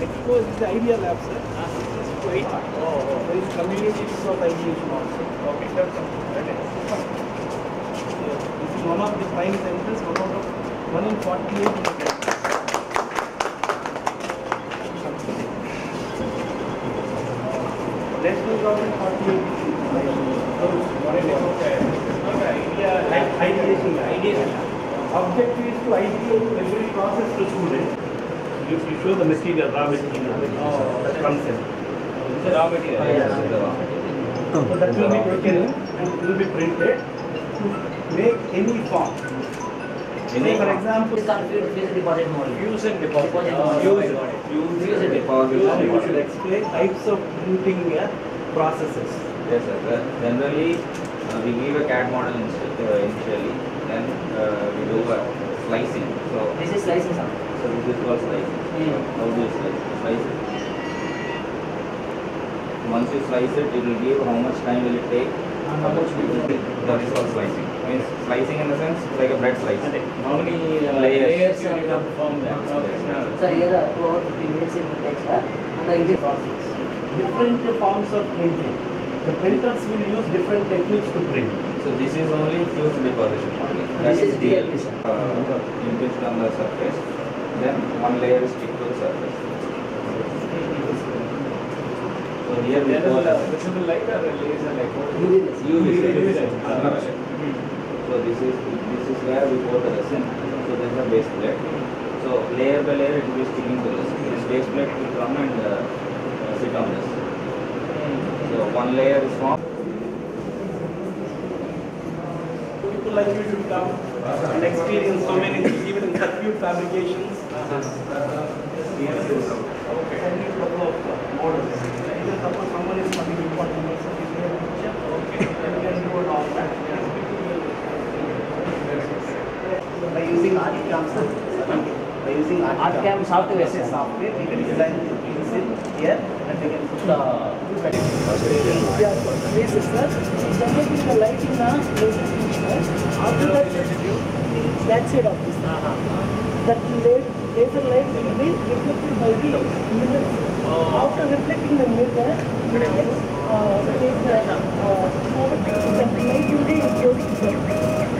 Expo is the idea lab, sir. Wait. Oh, oh. there is communities of ideation also. Okay, sir. This is one of the prime centers, one of the, one in 48. National government 48. Ideation, ideation. Objective is to ideate every process to student. You you show the material, raw material, that comes in. It's a raw material. So that will be taken and it will be printed to make any form. Say for example, use and deposit. Model. Use and deposit. Model. Use and deposit. Model. You should explain types of printing processes. Yes, sir. Generally, uh, we give a CAD model uh, initially, then uh, we do a slicing. So, This is slicing sound. So this is called slicing. How do you slice? Slice it. Once you slice it, it will give how much time will it take? How much will it take? That is called slicing. Means slicing in the sense like a bread slice. How many uh, layers you need to perform that? Sir, here are two or three minutes it will take. And the English process. Different forms of printing. The printers will use different techniques to print. So this is only fused deposition only. This is DLP. DLP, sir. Uh, impinged on the surface. Then one layer is stick to the surface. So here we go the visible light or laser light? UV rays. UV UV rays. rays. Ultraviolet. So this is this is where we pour the resin. So there is a base plate. So layer by layer it will be sticking to this. This base plate will come and uh, uh, sit on this. So one layer is formed. People like you should come and experience so many things, even in circuit fabrications. Okay. Send you a couple of uh, models. Even suppose someone is coming important or something, they picture, okay, then we can do it all that. By using ArtCam, sir. By using ArtCam software. Software, we can design the things here and we can put the Yeah, this is sir. Generating the After that, that side of this. That laser light will be reflected by the mirror. After reflecting the mirror, uh, it is uh, uh, overtaking the light will be including the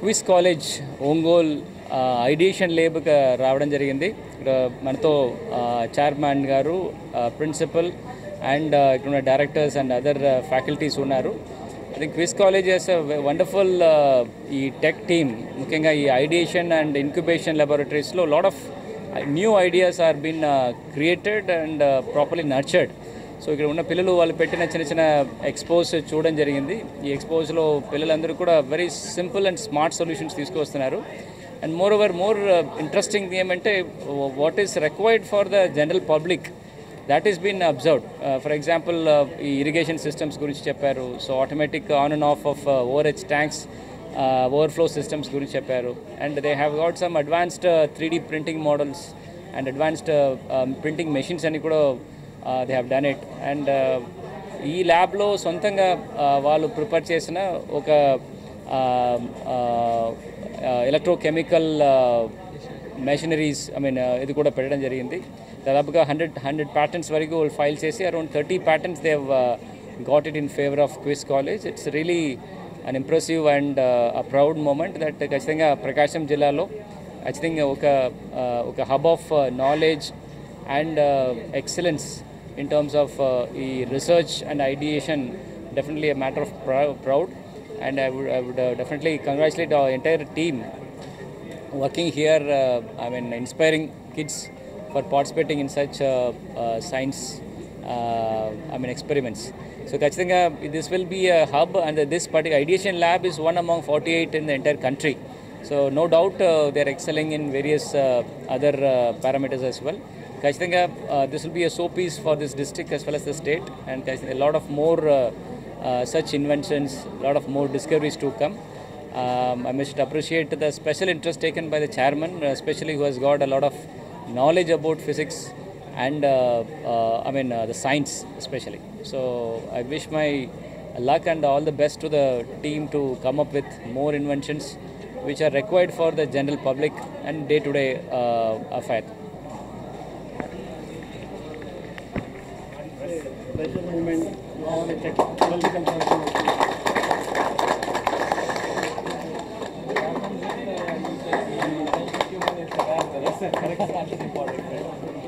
QIS college Ongole ideation లేబ్కి రావడం జరిగింది. ఇక్కడ మనతో chairman గారు principal and ఇక్కడ ఉన్న directors and other faculties ఉన్నారు. I think QIS college is wonderful ఈ tech team ముఖ్యంగా ఈ ideation and incubation లెబొరేటరీస్లో lot of new ideas are been created and properly nurtured so ఇక్కడ ఉన్న పిల్లలు వాళ్ళు పెట్టిన చిన్న చిన్న ఎక్స్పోజ్ చూడడం జరిగింది. ఈ ఎక్స్పోజ్లో పిల్లలందరూ కూడా very simple and smart solutions తీసుకొస్తున్నారు and more over more interesting ఏమంటే what is required for the general public that is been observed for example ఈ ఇరిగేషన్ సిస్టమ్స్ గురించి చెప్పారు. So automatic on and off of overhead tanks overflow systems గురించి చెప్పారు. And they have got some advanced three D printing models and advanced printing machines అని కూడా they have done it and ఈ ల్యాబ్లో సొంతంగా uh, వాళ్ళు ప్రిపేర్ చేసిన ఒక ఎలక్ట్రోకెమికల్ మెషినరీస్ ఐ మీన్ ఇది కూడా పెట్టడం జరిగింది. దాదాపుగా హండ్రెడ్ హండ్రెడ్ ప్యాటర్న్స్ వరకు వాళ్ళు ఫైల్ చేసి around thirty patents they've got it in favour of QIS college it's really an impressive and a proud moment that ఖచ్చితంగా ప్రకాశం జిల్లాలో ఖచ్చితంగా ఒక uh, ఒక hub of knowledge and excellence in terms of uh, research and ideation definitely a matter of prou- proud. And I would, I would uh, definitely congratulate our entire team working here uh, I mean inspiring kids for participating in such uh, uh, science uh, I mean experiments. So Kachitanga this will be a hub and this particular ideation lab is one among 48 in the entire country. So no doubt uh, they are excelling in various uh, other uh, parameters as well ఖచ్చితంగా this will be a showpiece for this district as well as the state and ఖచ్చితంగా a lot of more uh, uh, such inventions a lot of more discoveries to come um, I must appreciate the special interest taken by the chairman uh, especially who has got a lot of knowledge about physics and uh, uh, I mean uh, the science especially so I wish my luck and all the best to the team to come up with more inventions which are required for the general public and day-to-day uh, affair labour movement or a technological transformation. Correct, that's important.